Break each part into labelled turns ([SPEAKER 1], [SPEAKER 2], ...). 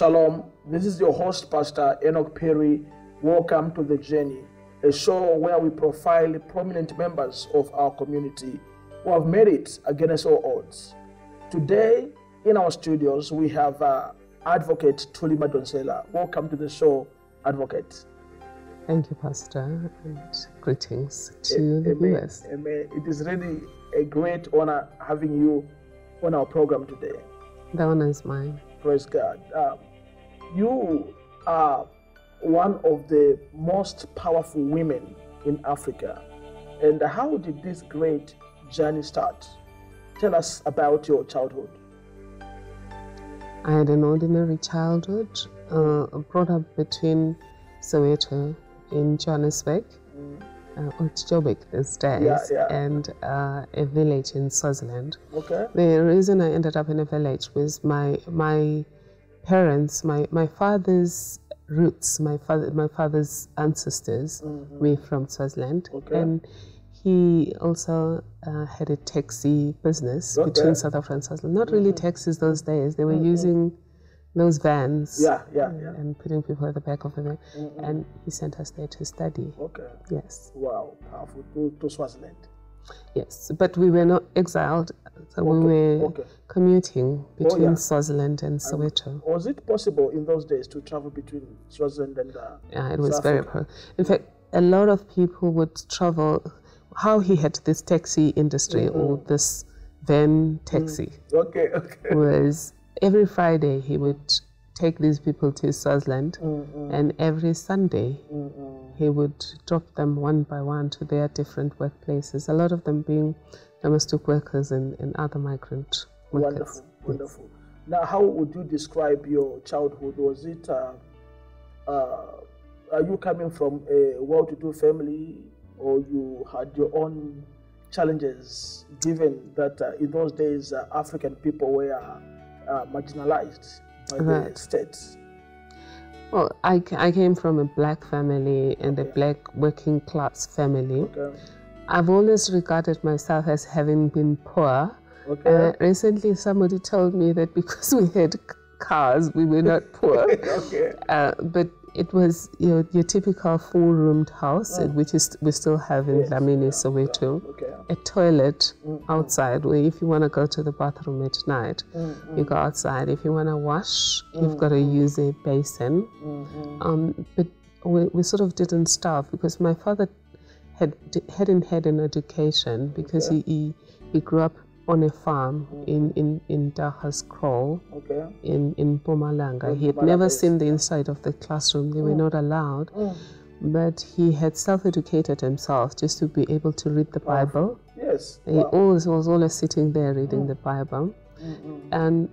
[SPEAKER 1] Shalom. This is your host, Pastor Enoch Phiri. Welcome to The Journey, a show where we profile prominent members of our community who have made it against all odds. Today, in our studios, we have uh, Advocate Thuli Madonsela. Welcome to the show, Advocate.
[SPEAKER 2] Thank you, Pastor, and greetings to the viewers.
[SPEAKER 1] Amen. It is really a great honor having you on our program today.
[SPEAKER 2] The honor is mine.
[SPEAKER 1] Praise God. Um, you are one of the most powerful women in Africa. And how did this great journey start? Tell us about your childhood.
[SPEAKER 2] I had an ordinary childhood, uh, brought up between Soweto in Johannesburg, uh, or Joburg these days,
[SPEAKER 1] Yeah, yeah.
[SPEAKER 2] and uh, a village in Swaziland.
[SPEAKER 1] Okay?
[SPEAKER 2] The reason I ended up in a village was my my parents, my, my father's roots, my father my father's ancestors mm-hmm. were from Swaziland,
[SPEAKER 1] Okay.
[SPEAKER 2] and he also uh, had a taxi business
[SPEAKER 1] Okay.
[SPEAKER 2] between South Africa and Swaziland. Not really mm-hmm. taxis those days; they were mm-hmm. using those vans
[SPEAKER 1] Yeah, yeah, yeah.
[SPEAKER 2] and putting people at the back of the van. And he sent us there to study.
[SPEAKER 1] Okay.
[SPEAKER 2] Yes,
[SPEAKER 1] Wow, powerful. To, to Swaziland.
[SPEAKER 2] Yes, but we were not exiled, so we were
[SPEAKER 1] okay.
[SPEAKER 2] commuting oh, between
[SPEAKER 1] yeah.
[SPEAKER 2] Swaziland and Soweto.
[SPEAKER 1] Was it possible in those days to travel between Swaziland and uh,
[SPEAKER 2] Yeah, it was
[SPEAKER 1] South
[SPEAKER 2] very.
[SPEAKER 1] Africa?
[SPEAKER 2] Pro- In fact, a lot of people would travel. How he had this taxi industry or mm-hmm. this van mm. taxi
[SPEAKER 1] Okay, okay.
[SPEAKER 2] was every Friday he would take these people to Swaziland, mm-hmm. and every Sunday mm-hmm. He would drop them one by one to their different workplaces. A lot of them being domestic workers and, and other migrant workers.
[SPEAKER 1] Wonderful, wonderful. Now, how would you describe your childhood? Was it, uh, uh, are you coming from a well to do family or you had your own challenges, given that uh, in those days uh, African people were uh, marginalized by the
[SPEAKER 2] Right.
[SPEAKER 1] state?
[SPEAKER 2] Well, I, I came from a black family and a black working class family.
[SPEAKER 1] Okay.
[SPEAKER 2] I've always regarded myself as having been poor.
[SPEAKER 1] Okay.
[SPEAKER 2] Uh, recently, somebody told me that because we had cars, we were not poor.
[SPEAKER 1] okay.
[SPEAKER 2] uh, but it was your, your typical four-roomed house, uh, which is we still have in Dlamini, Soweto.
[SPEAKER 1] Okay.
[SPEAKER 2] A toilet outside, where if you want to go to the bathroom at night, you go outside. If you want to wash, you've got to use a basin. Um, but we, we sort of didn't starve because my father had hadn't had an education because he, he he grew up on a farm in in in Dahas
[SPEAKER 1] Okay.
[SPEAKER 2] in in Mpumalanga. He had never seen the inside of the classroom. They were mm. not allowed. Mm. But he had self-educated himself just to be able to read the Bible.
[SPEAKER 1] Yes.
[SPEAKER 2] He
[SPEAKER 1] Wow.
[SPEAKER 2] always was always sitting there reading mm. the Bible, mm-hmm. and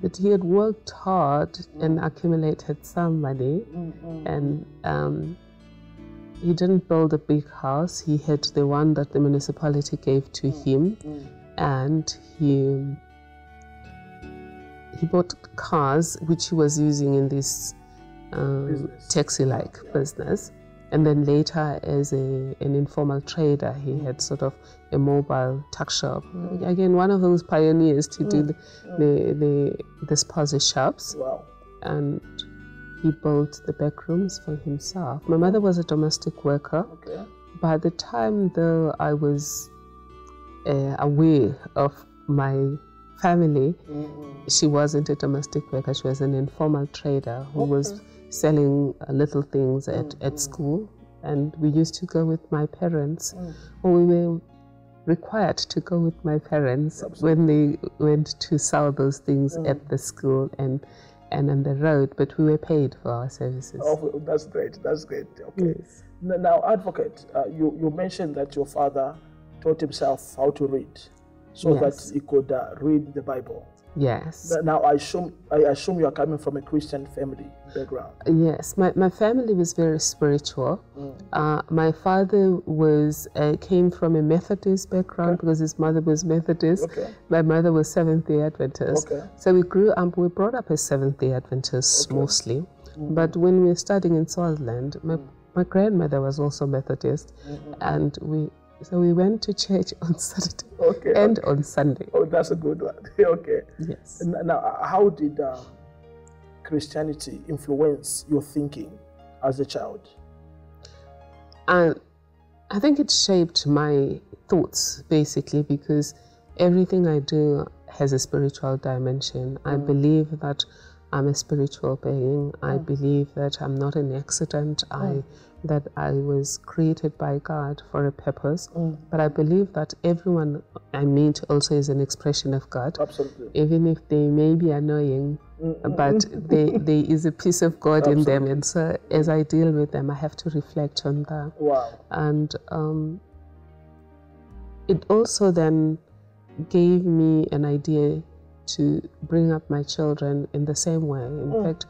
[SPEAKER 2] but he had worked hard and accumulated some money, mm-hmm. and um, he didn't build a big house. He had the one that the municipality gave to him, and he he bought cars which he was using in this um, taxi-like business. And then later, as a, an informal trader, he had sort of a mobile tuck shop. Again, one of those pioneers to do the, the, the, the spaza shops.
[SPEAKER 1] Wow.
[SPEAKER 2] And he built the back rooms for himself. My mother was a domestic worker.
[SPEAKER 1] Okay.
[SPEAKER 2] By the time, though, I was uh, aware of my family, she wasn't a domestic worker. She was an informal trader who was selling uh, little things at, at school. And we used to go with my parents, or we were required to go with my parents when they went to sell those things at the school and and on the road, but we were paid for our services.
[SPEAKER 1] Oh, that's great. That's great. Okay.
[SPEAKER 2] Yes.
[SPEAKER 1] Now, advocate, uh, you, you mentioned that your father taught himself how to read so
[SPEAKER 2] Yes.
[SPEAKER 1] that he could uh, read the Bible.
[SPEAKER 2] Yes.
[SPEAKER 1] Now, I assume, I assume you are coming from a Christian family background.
[SPEAKER 2] Yes, my, my family was very spiritual. Uh, my father was uh, came from a Methodist background because his mother was Methodist.
[SPEAKER 1] Okay.
[SPEAKER 2] My mother was Seventh Day Adventist.
[SPEAKER 1] Okay.
[SPEAKER 2] So we grew up. We brought up as Seventh Day Adventists mostly. But when we were studying in Swaziland, my my grandmother was also Methodist, and we so we went to church on Saturday
[SPEAKER 1] Okay.
[SPEAKER 2] and on Sunday.
[SPEAKER 1] Oh, that's a good one. okay.
[SPEAKER 2] Yes.
[SPEAKER 1] Now, uh, how did uh, Christianity influence your thinking as a child?
[SPEAKER 2] And I think it shaped my thoughts basically because everything I do has a spiritual dimension. I
[SPEAKER 1] Mm.
[SPEAKER 2] believe that I'm a spiritual being. I
[SPEAKER 1] Mm.
[SPEAKER 2] believe that I'm not an accident. I that I was created by God for a purpose.
[SPEAKER 1] Mm.
[SPEAKER 2] But I believe that everyone I meet also is an expression of God.
[SPEAKER 1] Absolutely.
[SPEAKER 2] Even if they may be annoying, but they, there is a piece of God in them. And so as I deal with them, I have to reflect on that
[SPEAKER 1] Wow.
[SPEAKER 2] and um, it also then gave me an idea to bring up my children in the same way. In
[SPEAKER 1] Mm.
[SPEAKER 2] fact,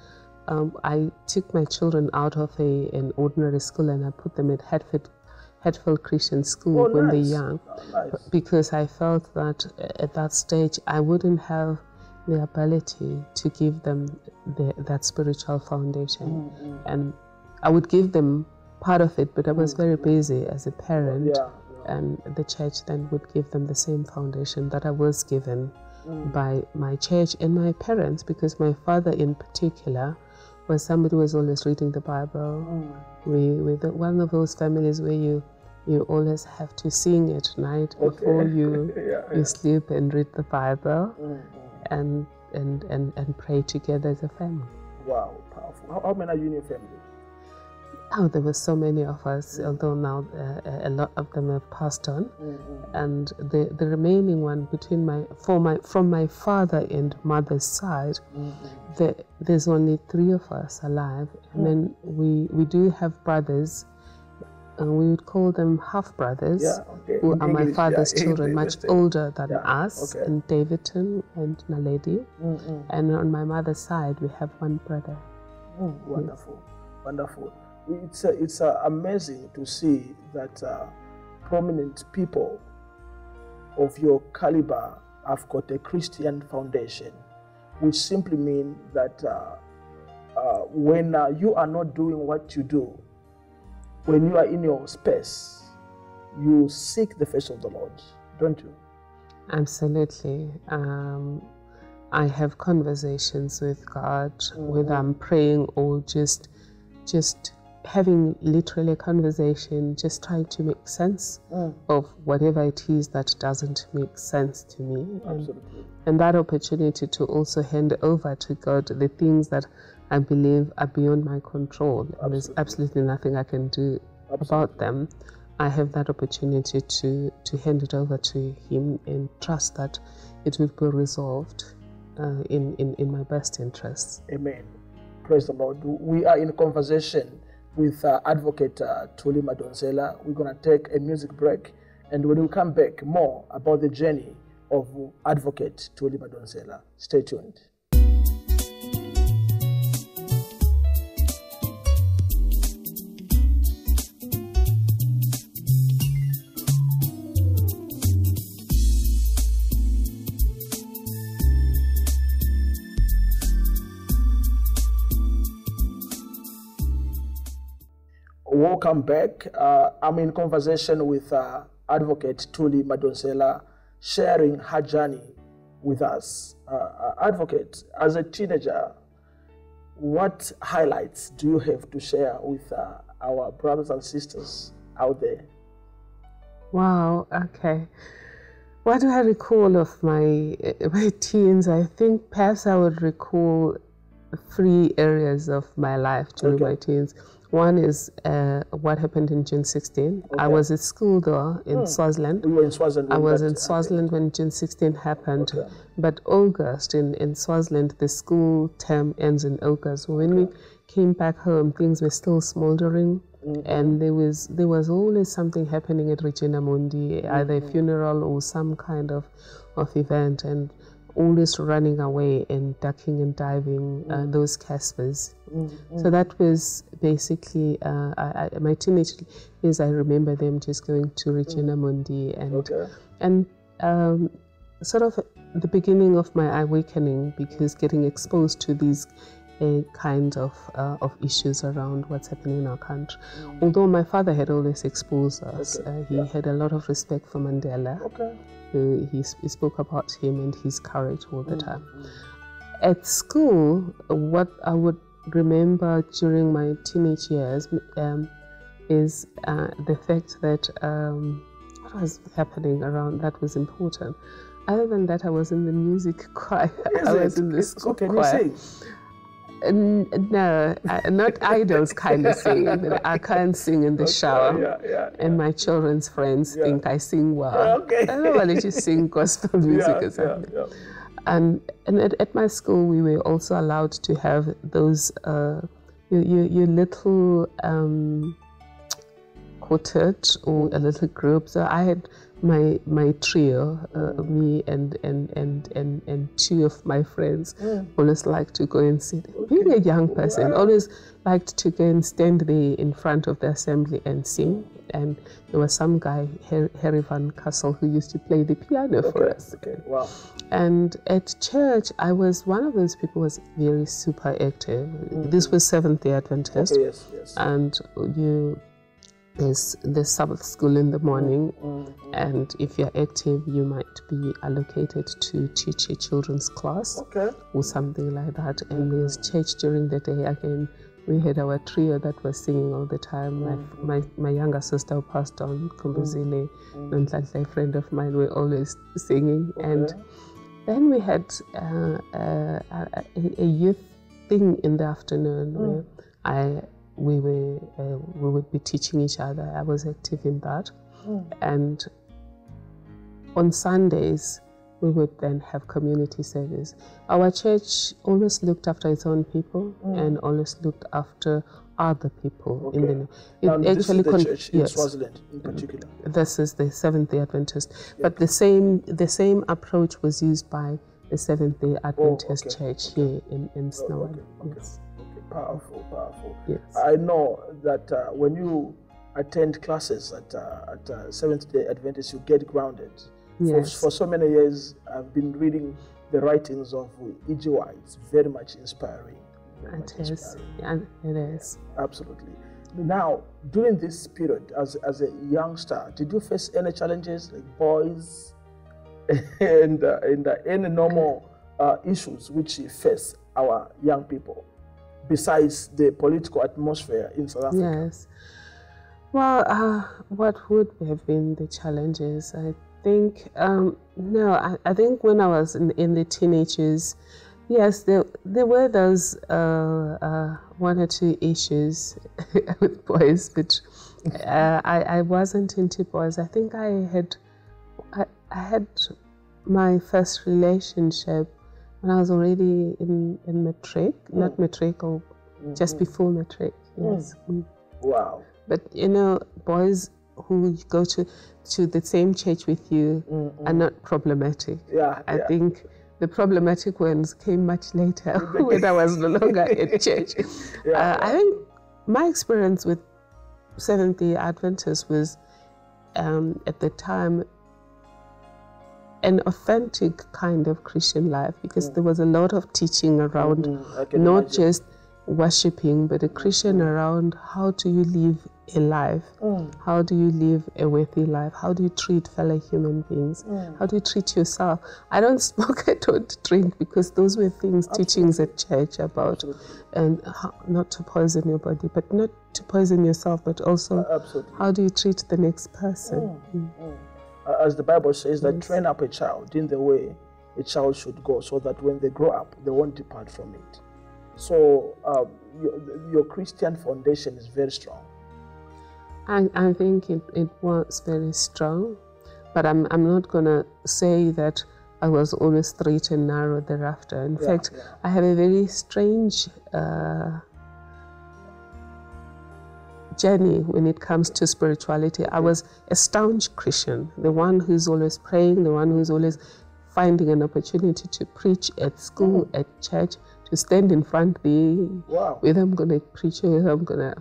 [SPEAKER 2] um, I took my children out of a, an ordinary school and I put them at Hatfield, Hatfield Christian School
[SPEAKER 1] Oh,
[SPEAKER 2] when
[SPEAKER 1] nice.
[SPEAKER 2] they're young
[SPEAKER 1] Oh, nice.
[SPEAKER 2] because I felt that at that stage I wouldn't have the ability to give them the, that spiritual foundation.
[SPEAKER 1] Mm,
[SPEAKER 2] And I would give them part of it, but I was very busy as a parent.
[SPEAKER 1] Yeah. yeah.
[SPEAKER 2] And the church then would give them the same foundation that I was given
[SPEAKER 1] Mm.
[SPEAKER 2] by my church and my parents, because my father, in particular, was somebody who was always reading the Bible.
[SPEAKER 1] Mm.
[SPEAKER 2] We were the, one of those families where you you always have to sing at night before you
[SPEAKER 1] yeah,
[SPEAKER 2] you sleep and read the Bible
[SPEAKER 1] mm.
[SPEAKER 2] and and and, and pray together as a family.
[SPEAKER 1] Wow, powerful. How, how many are you in your family?
[SPEAKER 2] Oh, there were so many of us, although now uh, a lot of them have passed on.
[SPEAKER 1] Mm, mm.
[SPEAKER 2] And the, the remaining one between my for my from my father and mother's side,
[SPEAKER 1] Mm, mm.
[SPEAKER 2] the, there's only three of us alive, and then we we do have brothers, and we would call them half brothers.
[SPEAKER 1] Yeah, okay.
[SPEAKER 2] Who
[SPEAKER 1] In
[SPEAKER 2] are my father's
[SPEAKER 1] yeah,
[SPEAKER 2] children,
[SPEAKER 1] English,
[SPEAKER 2] much
[SPEAKER 1] yeah.
[SPEAKER 2] older than us,
[SPEAKER 1] okay.
[SPEAKER 2] and Davidton and Naledi.
[SPEAKER 1] Mm, mm.
[SPEAKER 2] And on my mother's side, we have one brother.
[SPEAKER 1] Mm, wonderful, wonderful. It's uh, it's uh, amazing to see that uh, prominent people of your caliber have got a Christian foundation, which simply means that uh, uh, when uh, you are not doing what you do, when you are in your space, you seek the face of the Lord, don't you?
[SPEAKER 2] Absolutely. Um, I have conversations with God,
[SPEAKER 1] Mm-hmm.
[SPEAKER 2] whether I'm praying or just, just having literally a conversation, just trying to make sense
[SPEAKER 1] Mm.
[SPEAKER 2] of whatever it is that doesn't make sense to me, and,
[SPEAKER 1] Absolutely.
[SPEAKER 2] and that opportunity to also hand over to God the things that I believe are beyond my control, and there's absolutely nothing I can do about them. I have that opportunity to to hand it over to Him and trust that it will be resolved uh, in, in in my best interests.
[SPEAKER 1] Amen. Praise the Lord. We are in conversation with uh, Advocate uh, Thuli Madonsela. We're going to take a music break, and when we come back, more about the journey of Advocate Thuli Madonsela. Stay tuned. Welcome back. Uh, I'm in conversation with uh, Advocate Thuli Madonsela, sharing her journey with us. Uh, uh, Advocate, as a teenager, what highlights do you have to share with uh, our brothers and sisters out there?
[SPEAKER 2] Wow. Okay. What do I recall of my my teens? I think perhaps I would recall three areas of my life during
[SPEAKER 1] Okay.
[SPEAKER 2] my teens. One is uh, what happened in June 16. I was at school though in hmm. Swaziland.
[SPEAKER 1] We were in Swaziland.
[SPEAKER 2] I was in Swaziland when June 16 happened.
[SPEAKER 1] Okay.
[SPEAKER 2] But August in, in Swaziland, the school term ends in August. When we came back home, things were still smoldering. Mm-hmm. And there was there was always something happening at Regina Mundi, either a mm-hmm. funeral or some kind of, of event, and always running away and ducking and diving uh, those Casspirs. So that was basically uh, I, I, my teenage years. I remember them just going to Regina Mundi and
[SPEAKER 1] Okay.
[SPEAKER 2] and um, sort of the beginning of my awakening because getting exposed to these uh, kind of uh, of issues around what's happening in our country. Although my father had always exposed us,
[SPEAKER 1] Okay,
[SPEAKER 2] uh, he
[SPEAKER 1] yeah.
[SPEAKER 2] had a lot of respect for Mandela.
[SPEAKER 1] Okay.
[SPEAKER 2] Uh, he, he spoke about him and his courage all
[SPEAKER 1] Mm.
[SPEAKER 2] the time. at school, what I would remember during my teenage years um, is uh, the fact that um, what was happening around that was important. Other than that, I was in the music choir.
[SPEAKER 1] Is
[SPEAKER 2] I was
[SPEAKER 1] it?
[SPEAKER 2] in the
[SPEAKER 1] So
[SPEAKER 2] school
[SPEAKER 1] can you
[SPEAKER 2] choir.
[SPEAKER 1] sing?
[SPEAKER 2] No, not idols kind of singing. I can't sing in the shower.
[SPEAKER 1] Yeah, yeah.
[SPEAKER 2] And my children's friends think I sing well.
[SPEAKER 1] Okay.
[SPEAKER 2] I don't know why they just sing gospel music or something. And, and at, at my school, we were also allowed to have those, uh, your, your, your little um, quartet or a little group. So I had my my trio, uh, me and, and, and, and, and two of my friends, always liked to go and sit. Being a young person, always liked to go and stand there in front of the assembly and sing. And there was some guy, Har- Harry Van Castle, who used to play the piano for us.
[SPEAKER 1] okay. Wow.
[SPEAKER 2] And at church, I was one of those people who was very super active. This was Seventh Day Adventist,
[SPEAKER 1] Okay, yes, yes.
[SPEAKER 2] and you there's the Sabbath school in the mm, morning, mm, mm. and if you're active, you might be allocated to teach a children's class
[SPEAKER 1] Okay.
[SPEAKER 2] or something like that. And there's church during the day again. We had our trio that was singing all the time. My, my, my younger sister passed on, Kumbuzile, and Ntlantla, a friend of mine, were always singing. And then we had uh, uh, a, a youth thing in the afternoon where I we were uh, we would be teaching each other. I was active in that, and on Sundays we would then have community service. Our church always looked after its own people and always looked after other people in the. It
[SPEAKER 1] Now, this is the church in
[SPEAKER 2] yes
[SPEAKER 1] Swaziland in particular.
[SPEAKER 2] this is the Seventh Day Adventist. But the same the same approach was used by the Seventh Day Adventist
[SPEAKER 1] okay,
[SPEAKER 2] Church here in in Snow.
[SPEAKER 1] okay, okay.
[SPEAKER 2] Yes.
[SPEAKER 1] Powerful, powerful.
[SPEAKER 2] Yes.
[SPEAKER 1] I know that uh, when you attend classes at uh, at uh, Seventh Day Adventist, you get grounded.
[SPEAKER 2] Yes.
[SPEAKER 1] For, for so many years, I've been reading the writings of E.G. White It's very much inspiring. Very much
[SPEAKER 2] It is.
[SPEAKER 1] inspiring.
[SPEAKER 2] Yeah, it is.
[SPEAKER 1] Absolutely. Now, during this period, as, as a youngster, did you face any challenges like boys and, uh, and uh, any normal uh, issues which face our young people besides the political atmosphere in South Africa?
[SPEAKER 2] Yes. Well, uh, what would have been the challenges? I think, um, no, I, I think when I was in, in the teenagers, yes, there, there were those uh, uh, one or two issues with boys, but uh, I, I wasn't into boys. I think I had, I, I had my first relationship when I was already in, in matric, not matric, or just before matric, yes. Mm.
[SPEAKER 1] Wow.
[SPEAKER 2] But you know, boys who go to to the same church with you are not problematic.
[SPEAKER 1] Yeah.
[SPEAKER 2] I
[SPEAKER 1] yeah.
[SPEAKER 2] think the problematic ones came much later when I was no longer at church.
[SPEAKER 1] Yeah,
[SPEAKER 2] Uh, I think my experience with Seventh Day Adventists was um, at the time an authentic kind of Christian life because there was a lot of teaching around
[SPEAKER 1] Mm, can
[SPEAKER 2] not
[SPEAKER 1] imagine.
[SPEAKER 2] just worshiping, but a Christian around how do you live a life?
[SPEAKER 1] Mm.
[SPEAKER 2] How do you live a worthy life? How do you treat fellow human beings?
[SPEAKER 1] Mm.
[SPEAKER 2] How do you treat yourself? I don't smoke, I don't drink because those were things, teachings at church about and how, not to poison your body, but not to poison yourself, but also
[SPEAKER 1] Absolutely.
[SPEAKER 2] how do you treat the next person?
[SPEAKER 1] Uh, As the Bible says, that train up a child in the way a child should go, so that when they grow up, they won't depart from it. So um, your, your Christian foundation is very strong.
[SPEAKER 2] I, I think it, it was very strong, but I'm, I'm not going to say that I was always straight and narrow thereafter. In
[SPEAKER 1] Yeah,
[SPEAKER 2] fact,
[SPEAKER 1] yeah.
[SPEAKER 2] I have a very strange uh, journey when it comes to spirituality. I was a staunch Christian, the one who's always praying, the one who's always finding an opportunity to preach at school, at church, to stand in front there
[SPEAKER 1] Wow.
[SPEAKER 2] whether I'm gonna preach or whether I'm gonna.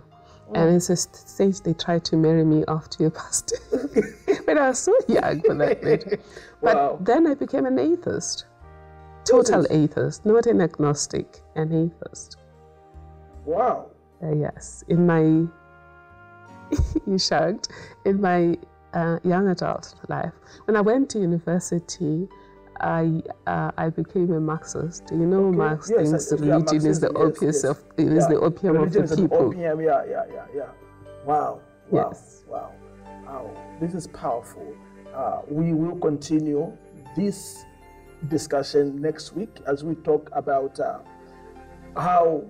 [SPEAKER 2] And it's a st- stage they tried to marry me off to a pastor when I was so young for that. But
[SPEAKER 1] Wow.
[SPEAKER 2] then I became an atheist, total atheist, not an agnostic, an atheist.
[SPEAKER 1] Wow.
[SPEAKER 2] Uh, yes, in my you shocked in my uh, young adult life. When I went to university, I uh, I became a Marxist. You know,
[SPEAKER 1] Okay.
[SPEAKER 2] Marx
[SPEAKER 1] Yes,
[SPEAKER 2] thinks
[SPEAKER 1] I- yeah,
[SPEAKER 2] religion is the
[SPEAKER 1] yes,
[SPEAKER 2] opium
[SPEAKER 1] yes.
[SPEAKER 2] of is
[SPEAKER 1] Yeah.
[SPEAKER 2] the opium of
[SPEAKER 1] Religion
[SPEAKER 2] the
[SPEAKER 1] is an
[SPEAKER 2] people.
[SPEAKER 1] opium, yeah, yeah, yeah, yeah. Wow, wow,
[SPEAKER 2] Yes.
[SPEAKER 1] wow. Wow, this is powerful. Uh, we will continue this discussion next week as we talk about uh, how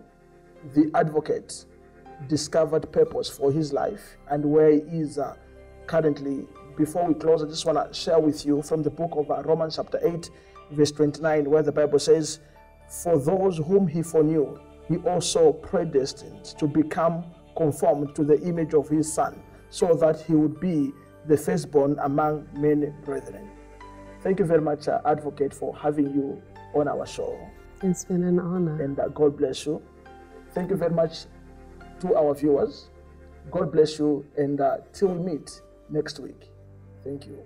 [SPEAKER 1] the advocate discovered purpose for his life and where he is uh, currently. Before we close, I just want to share with you from the book of uh, Romans, chapter 8, verse 29, where the Bible says, For those whom he foreknew, he also predestined to become conformed to the image of his Son, so that he would be the firstborn among many brethren. Thank you very much, uh, Advocate, for having you on our show
[SPEAKER 2] It's been an honor.
[SPEAKER 1] and uh, God bless you. Thank you very much to our viewers. God bless you, and uh, till we meet next week. Thank you.